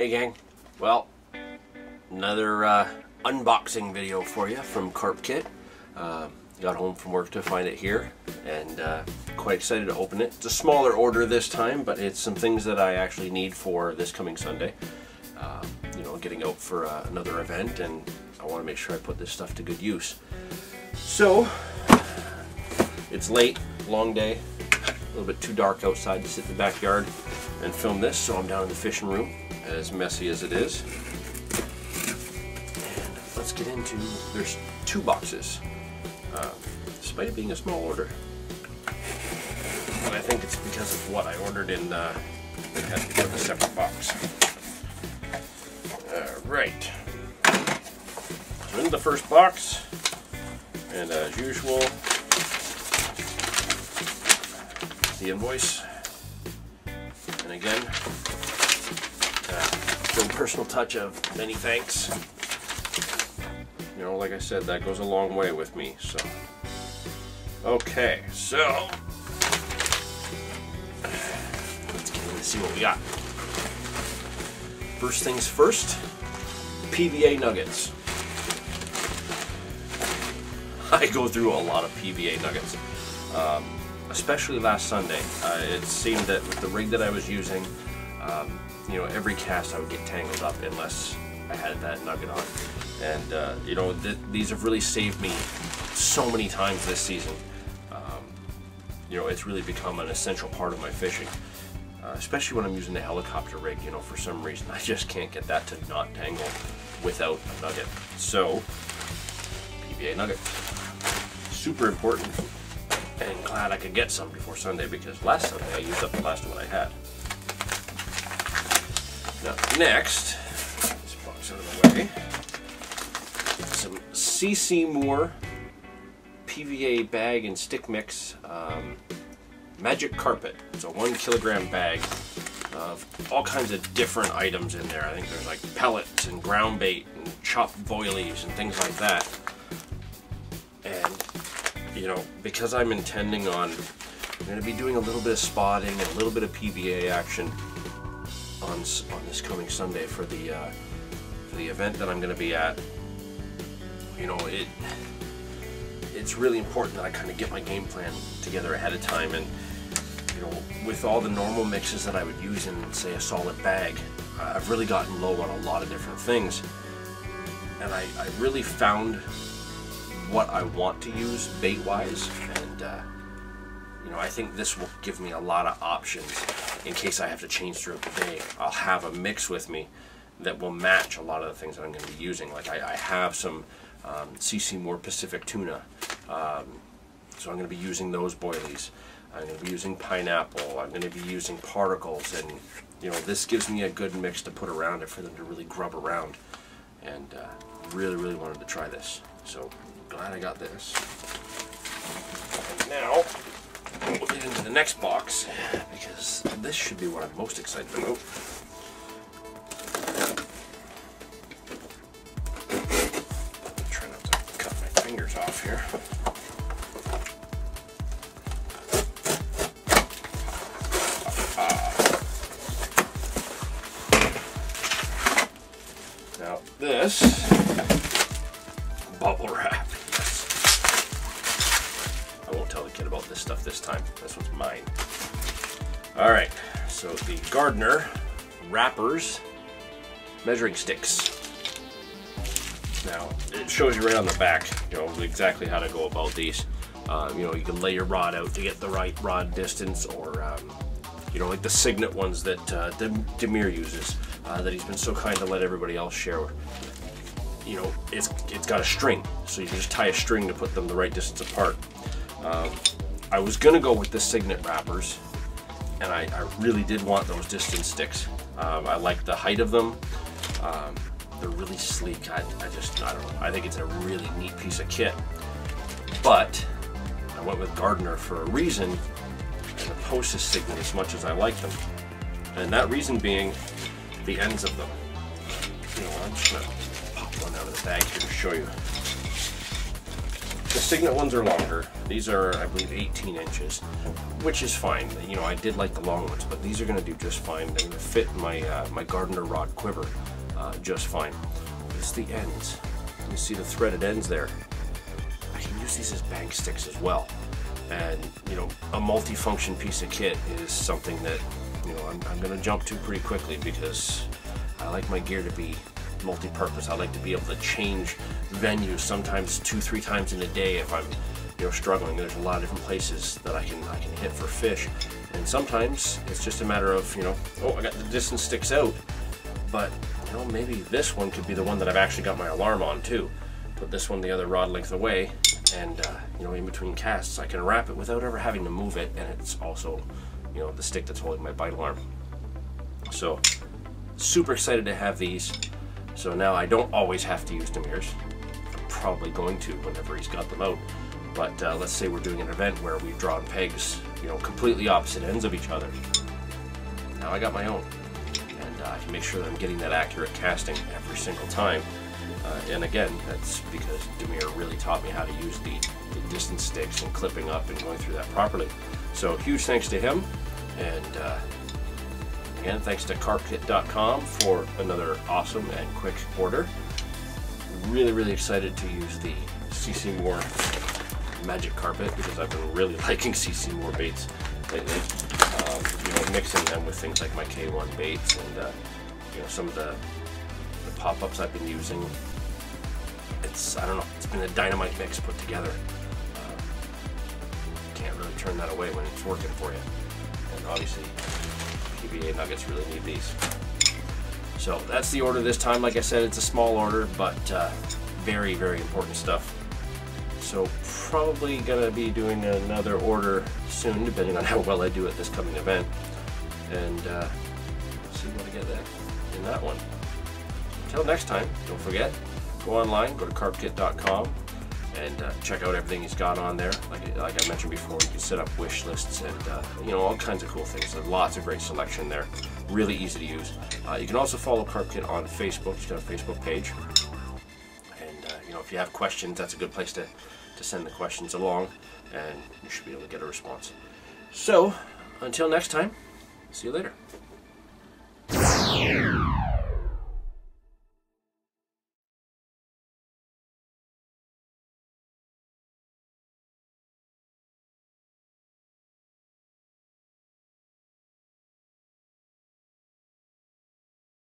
Hey gang, well, another uh, unboxing video for you from Carp Kit. Uh, got home from work to find it here and uh, quite excited to open it. It's a smaller order this time, but it's some things that I actually need for this coming Sunday. Uh, you know, getting out for uh, another event and I want to make sure I put this stuff to good use. So, it's late, long day, a little bit too dark outside to sit in the backyard and film this, so I'm down in the fishing room, as messy as it is. And let's get into, there's two boxes, uh, despite it being a small order. But I think it's because of what I ordered in, uh, to in a separate box. Alright. So in the first box, and as usual, the invoice. And again, personal touch of many thanks. You know, like I said, that goes a long way with me, so. Okay, so. Let's get in and see what we got. First things first, PVA nuggets. I go through a lot of PVA nuggets. Um, especially last Sunday. Uh, it seemed that with the rig that I was using, um, you know, every cast I would get tangled up unless I had that nugget on. And, uh, you know, th these have really saved me so many times this season. Um, you know, it's really become an essential part of my fishing. Uh, especially when I'm using the helicopter rig, you know, for some reason I just can't get that to not tangle without a nugget. So, PVA nugget. Super important and glad I could get some before Sunday because last Sunday I used up the last one I had. Now, next, this box out of the way, some CC Moore PVA bag and stick mix um, magic carpet. It's a one kilogram bag of all kinds of different items in there. I think there's like pellets and ground bait and chopped boilies and things like that. And you know, because I'm intending on, I'm going to be doing a little bit of spodding and a little bit of PVA action on on this coming Sunday for the uh, for the event that I'm going to be at. You know, it it's really important that I kind of get my game plan together ahead of time and you know, with all the normal mixes that I would use in, say, a solid bag, I've really gotten low on a lot of different things. And I, I really found what I want to use bait-wise, and uh, you know, I think this will give me a lot of options in case I have to change throughout the day. I'll have a mix with me that will match a lot of the things that I'm going to be using. Like I, I have some um, CC Moore Pacific tuna, um, so I'm going to be using those boilies. I'm going to be using pineapple. I'm going to be using particles, and you know, this gives me a good mix to put around it for them to really grub around. And uh, really, really wanted to try this. So glad I got this. And now, we'll get into the next box, because this should be what I'm most excited about. Try not to cut my fingers off here. Ah. Now this so the Gardner wrappers measuring sticks. Now, it shows you right on the back, you know, exactly how to go about these. Um, you know, you can lay your rod out to get the right rod distance or, um, you know, like the Cygnet ones that uh, Demir uses, uh, that he's been so kind to let everybody else share. You know, it's it's got a string, so you can just tie a string to put them the right distance apart. Um, I was gonna go with the Cygnet wrappers, and I, I really did want those distance sticks. Um, I like the height of them. Um, they're really sleek. I, I just, I don't know. I think it's a really neat piece of kit. But I went with Gardner for a reason, as opposed to Cygnet as much as I like them. And that reason being the ends of them. You know, I'm just gonna pop one out of the bag here to show you. Cygnet ones are longer. These are, I believe, 18 inches, which is fine. You know, I did like the long ones, but these are going to do just fine. They're to fit my uh, my Gardner rod quiver uh, just fine. It's the ends. You see the threaded ends there. I can use these as bank sticks as well. And you know, a multi-function piece of kit is something that you know I'm, I'm going to jump to pretty quickly because I like my gear to be multi-purpose. I like to be able to change venues sometimes two, three times in a day if I'm you know struggling. There's a lot of different places that I can I can hit for fish, and sometimes it's just a matter of you know oh I got the distance sticks out, but you know maybe this one could be the one that I've actually got my alarm on too. Put this one the other rod length away, and uh, you know in between casts I can wrap it without ever having to move it, and it's also you know the stick that's holding my bite alarm. So super excited to have these. So now I don't always have to use Demir's. I'm probably going to whenever he's got them out. But uh, let's say we're doing an event where we've drawn pegs, you know, completely opposite ends of each other. Now I got my own. And uh, I can make sure that I'm getting that accurate casting every single time. Uh, and again, that's because Demir really taught me how to use the, the distance sticks and clipping up and going through that properly. So huge thanks to him. And uh, Again, thanks to carpkit.com for another awesome and quick order. Really, really excited to use the CC Moore Magic Carpet because I've been really liking CC Moore baits lately. Um, you know, mixing them with things like my K1 baits and uh, you know some of the, the pop-ups I've been using. It's I don't know, it's been a dynamite mix put together. Uh, can't really turn that away when it's working for you. And obviously Nuggets really need these. So that's the order this time. Like I said, it's a small order, but uh, very, very important stuff. So probably gonna be doing another order soon, depending on how well I do at this coming event. And uh, see what I get that in that one. Until next time, don't forget, go online, go to carpkit.com, and uh, check out everything he's got on there. Like, like I mentioned before, you can set up wish lists and uh, you know all kinds of cool things. There's lots of great selection there. Really easy to use. Uh, you can also follow Carpkit on Facebook. He's got a Facebook page. And uh, you know if you have questions, that's a good place to, to send the questions along, and you should be able to get a response. So until next time, see you later.